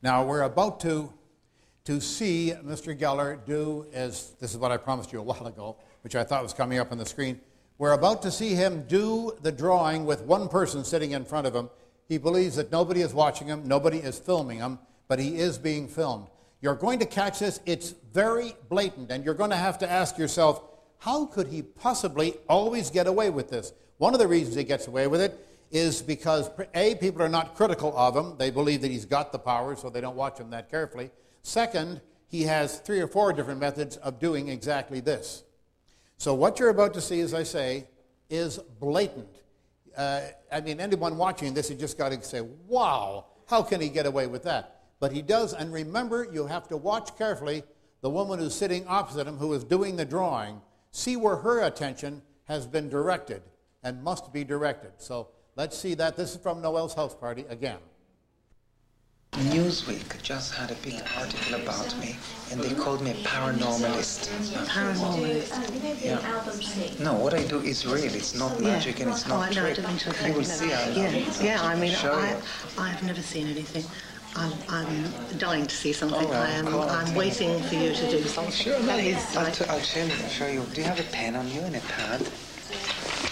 Now, we're about to, to see Mr. Geller do, as this is what I promised you a while ago, which I thought was coming up on the screen. We're about to see him do the drawing with one person sitting in front of him. He believes that nobody is watching him, nobody is filming him, but he is being filmed. You're going to catch this. It's very blatant, and you're going to have to ask yourself, how could he possibly always get away with this? One of the reasons he gets away with it is because, A, people are not critical of him. They believe that he's got the power, so they don't watch him that carefully. Second, he has three or four different methods of doing exactly this. So, what you're about to see, as I say, is blatant. Uh, I mean, anyone watching this, you just got to say, wow, how can he get away with that? But he does, and remember, you have to watch carefully the woman who's sitting opposite him, who is doing the drawing, see where her attention has been directed and must be directed. So, Let's see that. This is from Noel's house party again. Newsweek just had a big article about me, and they called me a paranormalist. Paranormalist. Yeah. No, what I do is real. It's not magic yeah. and it's oh, not oh, trick. You will see. I yeah, yeah. I mean, I. I've never seen anything. I'm, I'm dying to see something. Oh, well, I am. on. I'm waiting for you to do something. Sure, That is I'll, like- t- I'll show you, show you. Do you have a pen on you and a pad?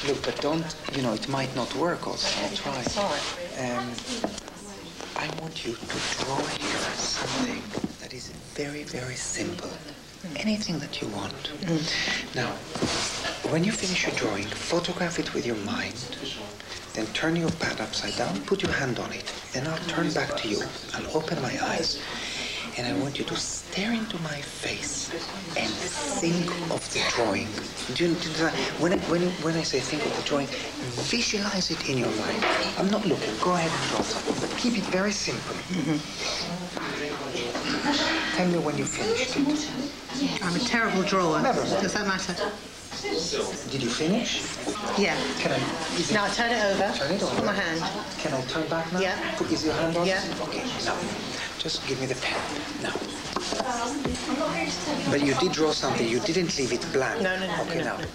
Look, but don't, you know, it might not work also. I'll try. Um, I want you to draw here something that is very, very simple. Anything that you want. Now, when you finish your drawing, photograph it with your mind. Then turn your pad upside down, put your hand on it. Then I'll turn back to you. I'll open my eyes. And I want you to stare into my face and think of the drawing. Do you, do you, when, I, when, when I say think of the drawing, visualize it in your mind. I'm not looking. Go ahead and draw something, but keep it very simple. Tell me when you finished it. I'm a terrible drawer. Never. Does that matter? Did you finish? Yeah. Can I? Is it, Now turn it over. Turn it over. Put my hand. Can I turn back now? Yeah. Put, is your hand on? Yeah. Okay. Now, just give me the pen. Now. But you did draw something. You didn't leave it blank. No, no, no, Okay. no, now. no.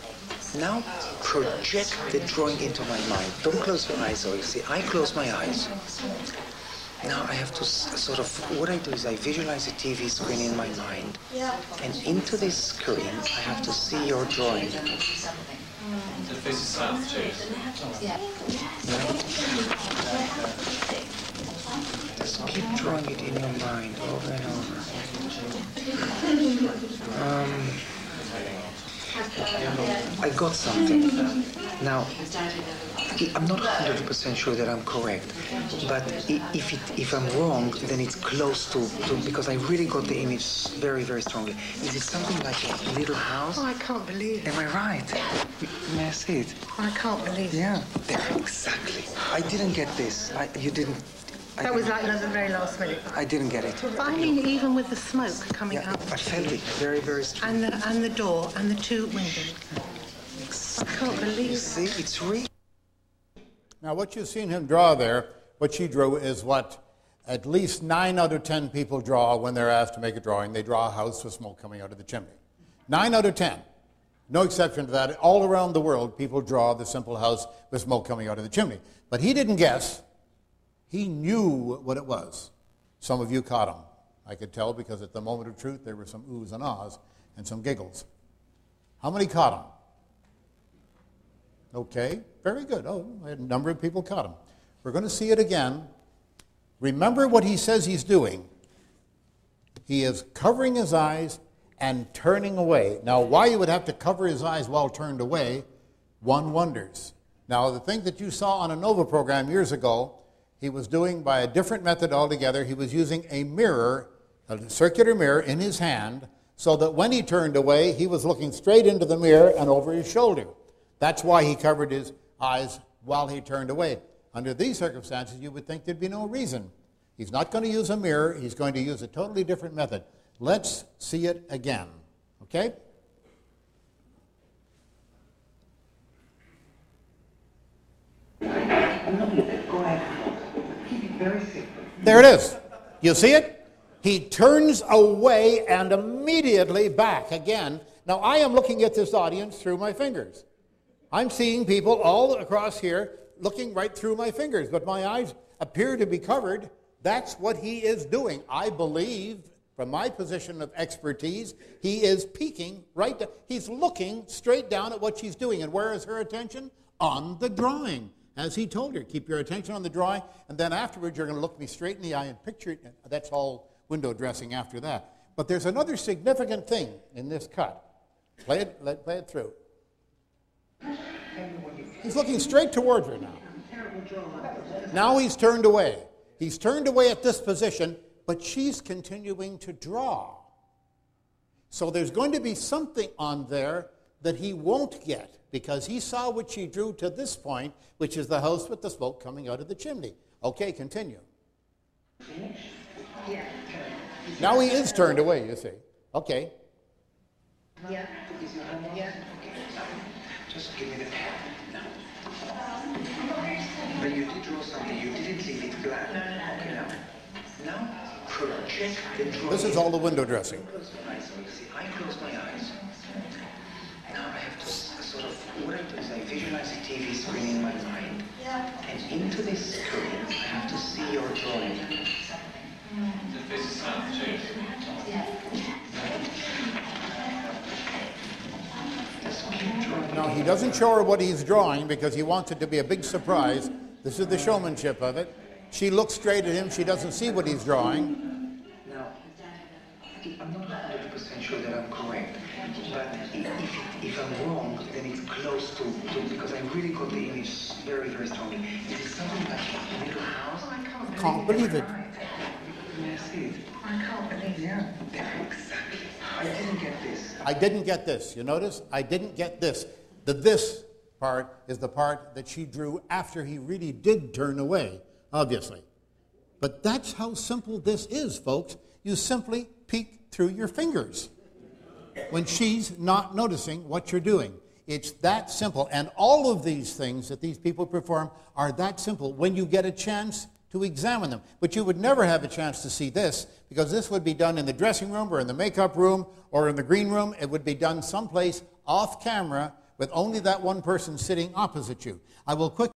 Now project the drawing into my mind. Don't close your eyes, though. You see, I close my eyes. Now I have to sort of, what I do is I visualize a TV screen in my mind. And into this screen, I have to see your drawing. Just keep drawing it in your mind over and over. Um, I got something. Now, I'm not 100% sure that I'm correct, but if, it, if I'm wrong, then it's close to, to, because I really got the image very, very strongly. Is it something like a little house? Oh, I can't believe it. Am I right? May I see it? I can't believe it. Yeah, there, exactly. I didn't get this. I, you didn't. I That was like at the very last minute. I didn't get it. I mean, even with the smoke coming Yeah, out, I felt it very, very strong. and the and the door and the two windows. I can't believe it. See, it's real. Now, what you've seen him draw there, what she drew, is what at least nine out of ten people draw when they're asked to make a drawing. They draw a house with smoke coming out of the chimney. Nine out of ten. No exception to that. All around the world, people draw the simple house with smoke coming out of the chimney. But he didn't guess. He knew what it was. Some of you caught him. I could tell because at the moment of truth, there were some oohs and ahs and some giggles. How many caught him? Okay, very good. Oh, a number of people caught him. We're going to see it again. Remember what he says he's doing. He is covering his eyes and turning away. Now, why you would have to cover his eyes while turned away, one wonders. Now, the thing that you saw on a NOVA program years ago, he was doing by a different method altogether. He was using a mirror, a circular mirror in his hand, so that when he turned away, he was looking straight into the mirror and over his shoulder. That's why he covered his eyes while he turned away. Under these circumstances, you would think there'd be no reason. He's not going to use a mirror, he's going to use a totally different method. Let's see it again. Okay? There it is. You see it? He turns away and immediately back again. Now, I am looking at this audience through my fingers. I'm seeing people all across here looking right through my fingers, but my eyes appear to be covered That's what he is doing. I believe, from my position of expertise, he is peeking right down. He's looking straight down at what she's doing. And where is her attention? On the drawing. As he told her, keep your attention on the drawing, and then afterwards you're going to look me straight in the eye and picture it. That's all window dressing after that. But there's another significant thing in this cut. Play it, let, play it through. He's looking straight towards her now. Now he's turned away. He's turned away at this position, but she's continuing to draw. So there's going to be something on there that he won't get because he saw what she drew to this point, which is the house with the smoke coming out of the chimney. Okay, continue. Now he is turned away, you see. Okay. Yeah. Yeah. Just give me the pen. No. But you did draw something. You didn't leave it blank. Okay, now. Now, project the drawing. This is all the window dressing. Close my eyes. So you see, I close my eyes. Now I have to s- sort of, what I do is I visualize a TV screen in my mind. And into this screen, I have to see your drawing. Just keep drawing. Now, he doesn't show her what he's drawing because he wants it to be a big surprise. This is the showmanship of it. She looks straight at him. She doesn't see what he's drawing. Now, I'm not 100% sure that I'm correct, but if, if I'm wrong, then it's close to, to because I really got the image very, very strongly. Is it something like a little house? Oh, I can't believe it. May I see it? I can't believe it. Yeah, exactly. I didn't get this. I didn't get this. You notice? I didn't get this. The this part is the part that she drew after he really did turn away, obviously. But that's how simple this is, folks. You simply peek through your fingers when she's not noticing what you're doing. It's that simple. And all of these things that these people perform are that simple when you get a chance to examine them. But you would never have a chance to see this because this would be done in the dressing room or in the makeup room or in the green room. It would be done someplace off camera with only that one person sitting opposite you. I will quickly